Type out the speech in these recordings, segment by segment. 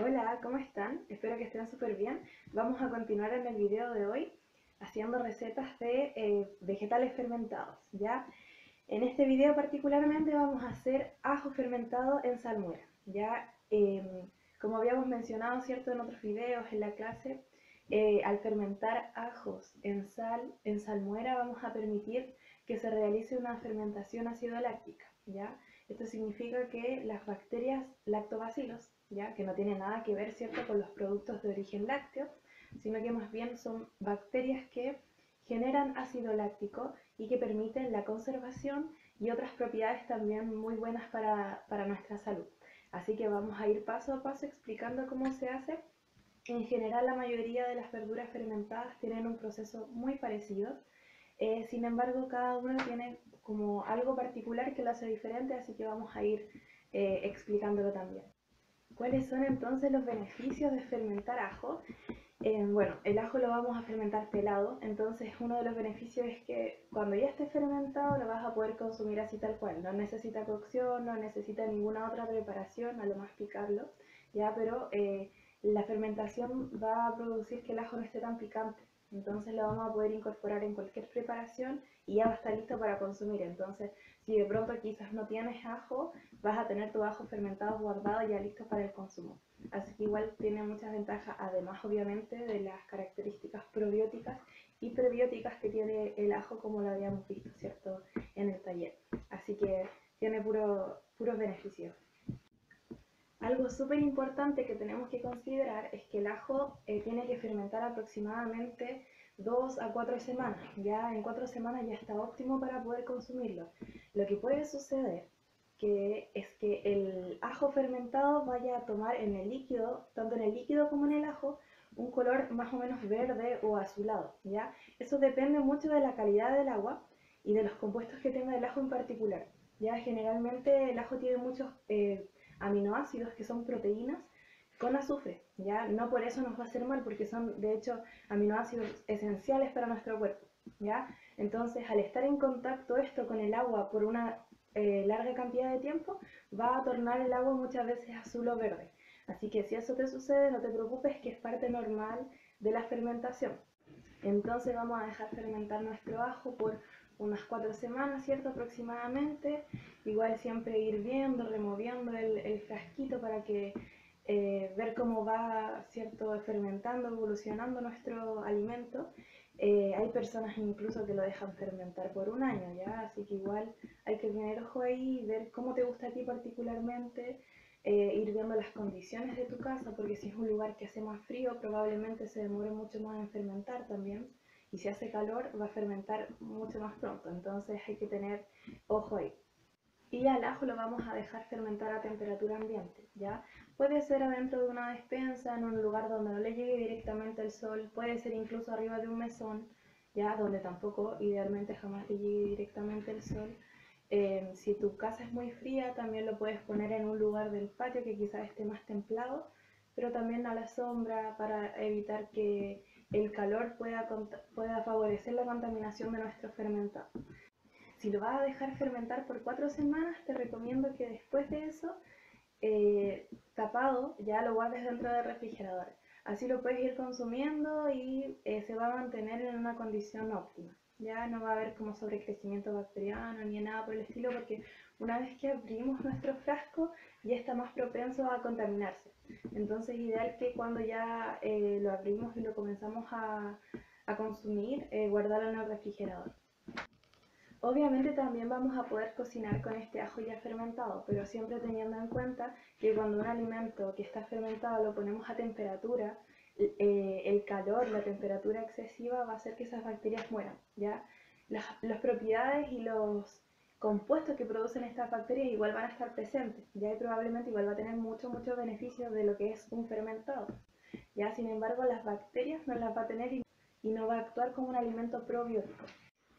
Hola, ¿cómo están? Espero que estén súper bien. Vamos a continuar en el video de hoy haciendo recetas de eh, vegetales fermentados, ¿ya? En este video particularmente vamos a hacer ajo fermentado en salmuera, ¿ya? Em, como habíamos mencionado, ¿cierto? En otros videos en la clase, eh, al fermentar ajos en sal, en salmuera, vamos a permitir que se realice una fermentación ácido láctica, ¿ya? Esto significa que las bacterias lactobacilos, ¿ya? que no tienen nada que ver ¿cierto? con los productos de origen lácteo, sino que más bien son bacterias que generan ácido láctico y que permiten la conservación y otras propiedades también muy buenas para, para nuestra salud. Así que vamos a ir paso a paso explicando cómo se hace. En general la mayoría de las verduras fermentadas tienen un proceso muy parecido, eh, sin embargo cada una tiene como algo particular que lo hace diferente, así que vamos a ir eh, explicándolo también. ¿Cuáles son entonces los beneficios de fermentar ajo? Eh, bueno, el ajo lo vamos a fermentar pelado, entonces uno de los beneficios es que cuando ya esté fermentado lo vas a poder consumir así tal cual, no necesita cocción, no necesita ninguna otra preparación, a lo más picarlo, ya, pero eh, la fermentación va a producir que el ajo no esté tan picante, entonces lo vamos a poder incorporar en cualquier preparación y ya va a estar listo para consumir. Entonces, si de pronto quizás no tienes ajo, vas a tener tu ajo fermentado guardado ya listo para el consumo. Así que igual tiene muchas ventajas, además obviamente de las características probióticas y prebióticas que tiene el ajo como lo habíamos visto, ¿cierto? En el taller. Así que tiene puro, puros beneficios. Algo súper importante que tenemos que considerar es que el ajo eh, tiene que fermentar aproximadamente 2 a 4 semanas. Ya en 4 semanas ya está óptimo para poder consumirlo. Lo que puede suceder que es que el ajo fermentado vaya a tomar en el líquido, tanto en el líquido como en el ajo, un color más o menos verde o azulado. ¿ya? Eso depende mucho de la calidad del agua y de los compuestos que tenga el ajo en particular. Ya generalmente el ajo tiene muchos eh, aminoácidos que son proteínas con azufre, ¿ya? No por eso nos va a hacer mal, porque son de hecho aminoácidos esenciales para nuestro cuerpo, ¿ya? Entonces, al estar en contacto esto con el agua por una eh, larga cantidad de tiempo, va a tornar el agua muchas veces azul o verde. Así que si eso te sucede, no te preocupes, que es parte normal de la fermentación. Entonces vamos a dejar fermentar nuestro ajo por unas cuatro semanas, ¿cierto? Aproximadamente. Igual siempre ir viendo, removiendo el, frasquito para que cómo va, ¿cierto? Fermentando, evolucionando nuestro alimento. Eh, hay personas incluso que lo dejan fermentar por un año, ¿ya? Así que igual hay que tener ojo ahí y ver cómo te gusta a ti particularmente, eh, ir viendo las condiciones de tu casa, porque si es un lugar que hace más frío, probablemente se demore mucho más en fermentar también y si hace calor va a fermentar mucho más pronto, entonces hay que tener ojo ahí. Y al ajo lo vamos a dejar fermentar a temperatura ambiente, ¿ya? Puede ser adentro de una despensa, en un lugar donde no le llegue directamente el sol, puede ser incluso arriba de un mesón, ¿ya? Donde tampoco idealmente jamás le llegue directamente el sol. Eh, si tu casa es muy fría, también lo puedes poner en un lugar del patio que quizás esté más templado, pero también a la sombra para evitar que el calor pueda, pueda favorecer la contaminación de nuestro fermentado. Si lo vas a dejar fermentar por cuatro semanas, te recomiendo que después de eso, eh, tapado, ya lo guardes dentro del refrigerador. Así lo puedes ir consumiendo y eh, se va a mantener en una condición óptima. Ya no va a haber como sobrecrecimiento bacteriano ni nada por el estilo, porque una vez que abrimos nuestro frasco ya está más propenso a contaminarse. Entonces es ideal que cuando ya eh, lo abrimos y lo comenzamos a, consumir, eh, guardarlo en el refrigerador. Obviamente también vamos a poder cocinar con este ajo ya fermentado, pero siempre teniendo en cuenta que cuando un alimento que está fermentado lo ponemos a temperatura, eh, el calor, la temperatura excesiva va a hacer que esas bacterias mueran, ¿ya? Las, propiedades y los compuestos que producen estas bacterias igual van a estar presentes, ya y probablemente igual va a tener mucho, mucho beneficio de lo que es un fermentado. Ya, sin embargo, las bacterias no las va a tener y, no va a actuar como un alimento probiótico.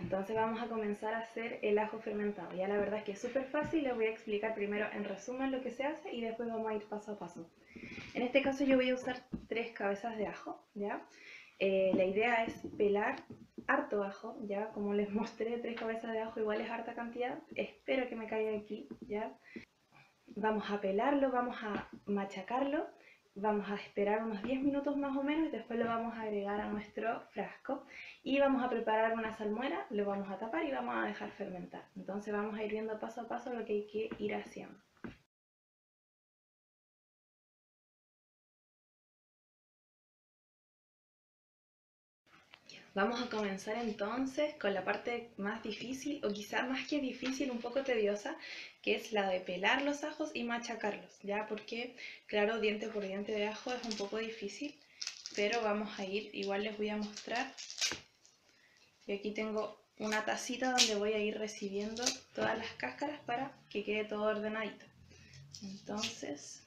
Entonces vamos a comenzar a hacer el ajo fermentado. Ya la verdad es que es súper fácil, les voy a explicar primero en resumen lo que se hace y después vamos a ir paso a paso. En este caso yo voy a usar tres cabezas de ajo, ¿ya? Eh, la idea es pelar harto ajo, ya como les mostré, tres cabezas de ajo igual es harta cantidad, espero que me caiga aquí, ya. Vamos a pelarlo, vamos a machacarlo vamos a esperar unos 10 minutos más o menos y después lo vamos a agregar a nuestro frasco y vamos a preparar una salmuera, lo vamos a tapar y vamos a dejar fermentar. Entonces vamos a ir viendo paso a paso lo que hay que ir haciendo. Vamos a comenzar entonces con la parte más difícil, o quizás más que difícil, un poco tediosa, que es la de pelar los ajos y machacarlos, ¿ya? Porque, claro, diente por diente de ajo es un poco difícil, pero vamos a ir, igual les voy a mostrar. Y aquí tengo una tacita donde voy a ir recibiendo todas las cáscaras para que quede todo ordenadito. Entonces,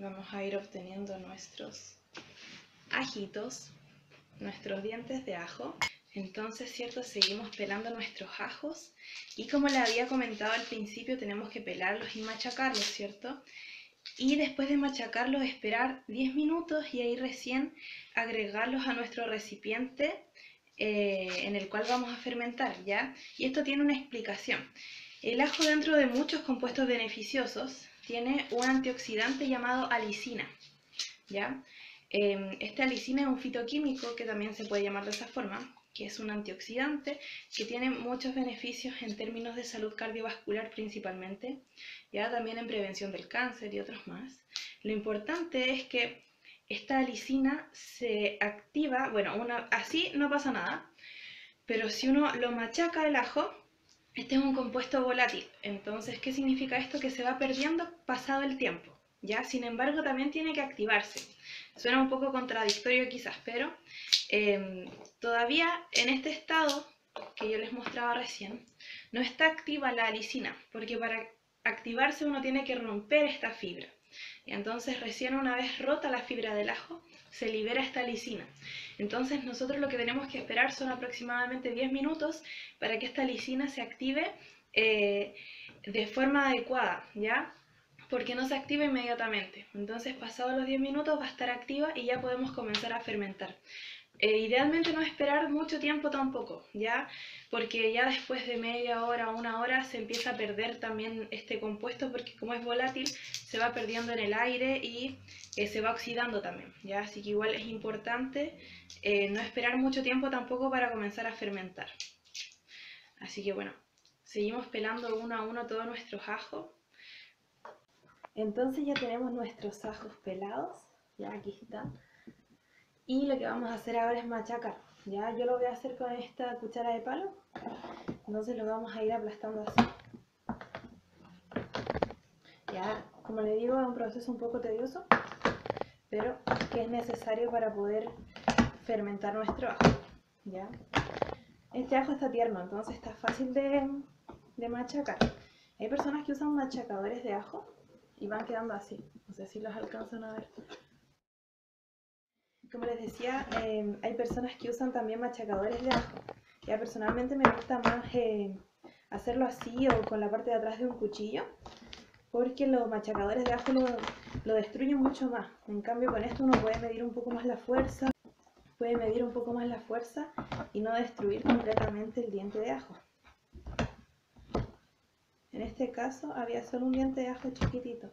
vamos a ir obteniendo nuestros ajitos, nuestros dientes de ajo. Entonces, ¿cierto? Seguimos pelando nuestros ajos y como le había comentado al principio, tenemos que pelarlos y machacarlos, ¿cierto? Y después de machacarlos, esperar 10 minutos y ahí recién agregarlos a nuestro recipiente eh, en el cual vamos a fermentar, ¿ya? Y esto tiene una explicación. El ajo dentro de muchos compuestos beneficiosos tiene un antioxidante llamado alicina. ¿ya? Em, este alicina es un fitoquímico que también se puede llamar de esa forma, que es un antioxidante que tiene muchos beneficios en términos de salud cardiovascular principalmente, ya también en prevención del cáncer y otros más. Lo importante es que esta alicina se activa, bueno, así no pasa nada, pero si uno lo machaca el ajo, este es un compuesto volátil, entonces, ¿qué significa esto? Que se va perdiendo pasado el tiempo, ¿ya? Sin embargo, también tiene que activarse. Suena un poco contradictorio quizás, pero em, todavía en este estado que yo les mostraba recién, no está activa la alicina, porque para activarse uno tiene que romper esta fibra. Entonces recién una vez rota la fibra del ajo, se libera esta lisina. Entonces nosotros lo que tenemos que esperar son aproximadamente 10 minutos para que esta lisina se active eh, de forma adecuada, ¿ya? Porque no se activa inmediatamente. Entonces pasados los 10 minutos va a estar activa y ya podemos comenzar a fermentar. Eh, idealmente no esperar mucho tiempo tampoco, ¿ya? Porque ya después de media hora o una hora se empieza a perder también este compuesto porque como es volátil se va perdiendo en el aire y eh, se va oxidando también, ¿ya? Así que igual es importante eh, no esperar mucho tiempo tampoco para comenzar a fermentar. Así que bueno, seguimos pelando uno a uno todos nuestros ajos. Entonces ya tenemos nuestros ajos pelados, ya aquí están y lo que vamos a hacer ahora es machacar. Ya, yo lo voy a hacer con esta cuchara de palo. Entonces lo vamos a ir aplastando así. Ya, como le digo, es un proceso un poco tedioso, pero que es necesario para poder fermentar nuestro ajo. ¿ya? Este ajo está tierno, entonces está fácil de, de machacar. Hay personas que usan machacadores de ajo y van quedando así. No sé si los alcanzan a ver como les decía, em, hay personas que usan también machacadores de ajo. Ya personalmente me gusta más eh, hacerlo así o con la parte de atrás de un cuchillo, porque los machacadores de ajo lo, lo destruyen mucho más. En cambio con esto uno puede medir un poco más la fuerza, puede medir un poco más la fuerza y no destruir completamente el diente de ajo. En este caso había solo un diente de ajo chiquitito,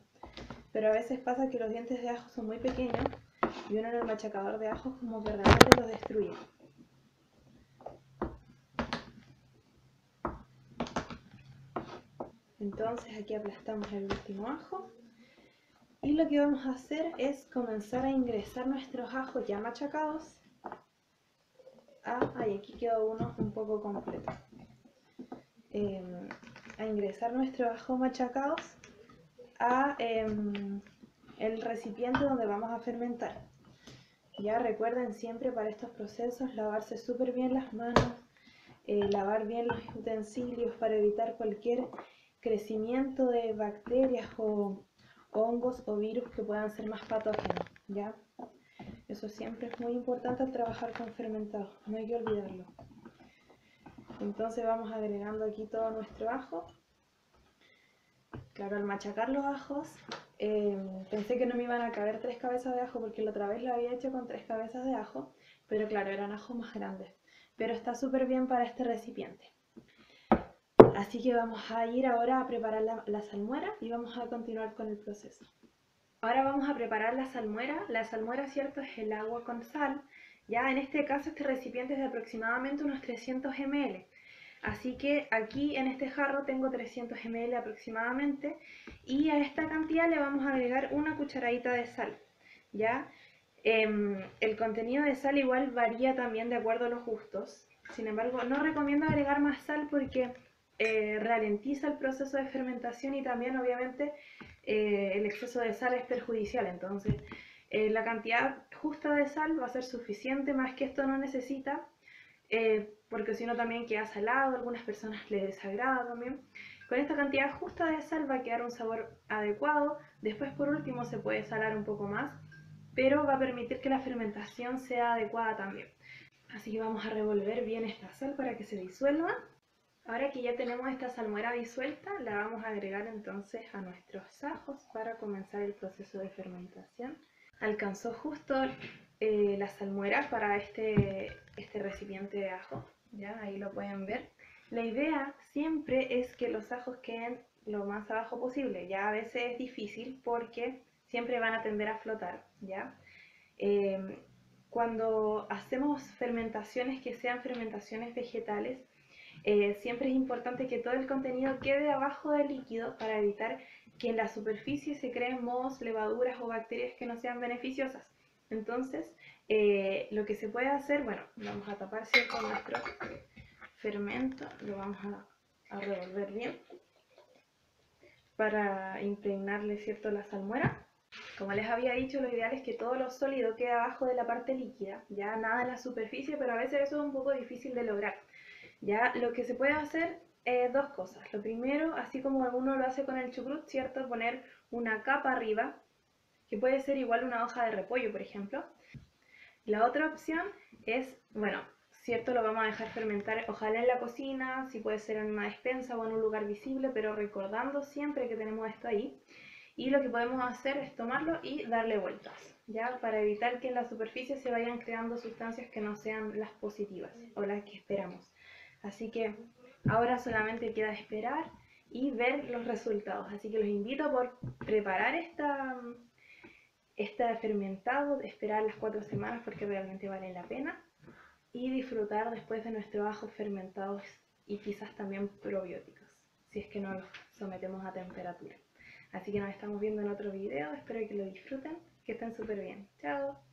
pero a veces pasa que los dientes de ajo son muy pequeños y uno en el machacador de ajos como que realmente los destruye. Entonces aquí aplastamos el último ajo y lo que vamos a hacer es comenzar a ingresar nuestros ajos ya machacados. Ah, aquí quedó uno un poco completo. Em, a ingresar nuestros ajos machacados a em, el recipiente donde vamos a fermentar. Ya recuerden siempre para estos procesos lavarse súper bien las manos, eh, lavar bien los utensilios para evitar cualquier crecimiento de bacterias o hongos o virus que puedan ser más patógenos, ¿ya? Eso siempre es muy importante al trabajar con fermentados, no hay que olvidarlo. Entonces vamos agregando aquí todo nuestro ajo. Claro, al machacar los ajos Em, pensé que no me iban a caber tres cabezas de ajo porque la otra vez lo había hecho con tres cabezas de ajo, pero claro, eran ajos más grandes. Pero está súper bien para este recipiente. Así que vamos a ir ahora a preparar la, la salmuera y vamos a continuar con el proceso. Ahora vamos a preparar la salmuera. La salmuera, cierto, es el agua con sal. Ya en este caso este recipiente es de aproximadamente unos 300 ml. Así que aquí en este jarro tengo 300 ml aproximadamente y a esta cantidad le vamos a agregar una cucharadita de sal. ¿ya? Em, el contenido de sal igual varía también de acuerdo a los gustos. Sin embargo, no recomiendo agregar más sal porque eh, ralentiza el proceso de fermentación y también obviamente eh, el exceso de sal es perjudicial. Entonces, eh, la cantidad justa de sal va a ser suficiente, más que esto no necesita, porque si no también queda salado, a algunas personas les desagrada también. Con esta cantidad justa de sal va a quedar un sabor adecuado. Después, por último, se puede salar un poco más, pero va a permitir que la fermentación sea adecuada también. Así que vamos a revolver bien esta sal para que se disuelva. Ahora que ya tenemos esta salmuera disuelta, la vamos a agregar entonces a nuestros ajos para comenzar el proceso de fermentación. Alcanzó justo eh, la salmuera para este, este recipiente de ajo, ya ahí lo pueden ver. La idea siempre es que los ajos queden lo más abajo posible, ya a veces es difícil porque siempre van a tender a flotar, ¿ya? Eh, cuando hacemos fermentaciones que sean fermentaciones vegetales, eh, siempre es importante que todo el contenido quede abajo del líquido para evitar que en la superficie se creen mohos, levaduras o bacterias que no sean beneficiosas. Entonces, eh, lo que se puede hacer, bueno, vamos a tapar con nuestro fermento, lo vamos a, revolver bien para impregnarle cierto la salmuera. Como les había dicho, lo ideal es que todo lo sólido quede abajo de la parte líquida, ya nada en la superficie, pero a veces eso es un poco difícil de lograr. Ya lo que se puede hacer es dos cosas. Lo primero, así como uno lo hace con el chucrut, ¿cierto? Poner una capa arriba, que puede ser igual una hoja de repollo, por ejemplo. La otra opción es, bueno, ¿cierto? Lo vamos a dejar fermentar, ojalá en la cocina, si puede ser en una despensa o en un lugar visible, pero recordando siempre que tenemos esto ahí. Y lo que podemos hacer es tomarlo y darle vueltas, ¿ya? Para evitar que en la superficie se vayan creando sustancias que no sean las positivas o las que esperamos. Así que ahora solamente queda esperar y ver los resultados. Así que los invito por preparar esta, este fermentado, esperar las cuatro semanas porque realmente vale la pena y disfrutar después de nuestros ajos fermentados y quizás también probióticos, si es que no los sometemos a temperatura. Así que nos estamos viendo en otro video, espero que lo disfruten, que estén súper bien. Chao.